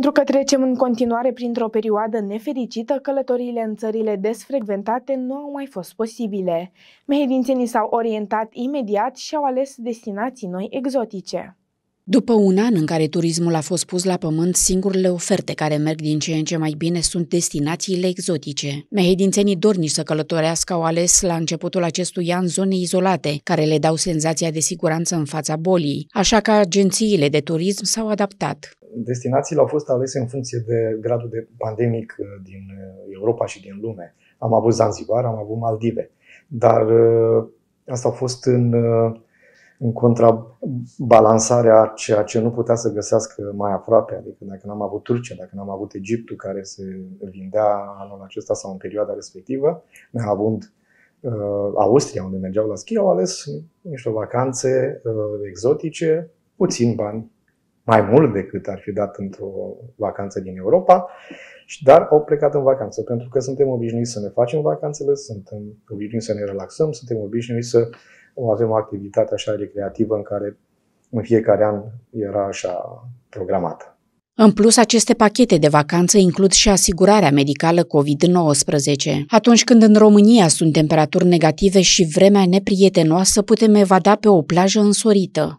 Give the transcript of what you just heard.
Pentru că trecem în continuare printr-o perioadă nefericită, călătoriile în țările desfrecventate nu au mai fost posibile. Mehedințenii s-au orientat imediat și au ales destinații noi exotice. După un an în care turismul a fost pus la pământ, singurele oferte care merg din ce în ce mai bine sunt destinațiile exotice. Mehedințenii dornici să călătorească au ales la începutul acestui an zone izolate, care le dau senzația de siguranță în fața bolii, așa că agențiile de turism s-au adaptat. Destinațiile au fost alese în funcție de gradul de pandemic uh, din uh, Europa și din lume. Am avut Zanzibar, am avut Maldive, dar uh, asta a fost în în contrabalansarea ceea ce nu putea să găsească mai aproape, adică dacă n-am avut Turcia, dacă n-am avut Egiptul care se vindea anul acesta sau în perioada respectivă, neavând uh, Austria, unde mergeau la schi, au ales niște vacanțe uh, exotice, puțin bani, mai mult decât ar fi dat într-o vacanță din Europa, dar au plecat în vacanță, pentru că suntem obișnuiți să ne facem vacanțele, suntem obișnuiți să ne relaxăm, suntem obișnuiți să avem o activitate așa recreativă în care în fiecare an era așa programată. În plus, aceste pachete de vacanță includ și asigurarea medicală COVID-19. Atunci când în România sunt temperaturi negative și vremea neprietenoasă, putem evada pe o plajă însorită.